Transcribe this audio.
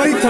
Python.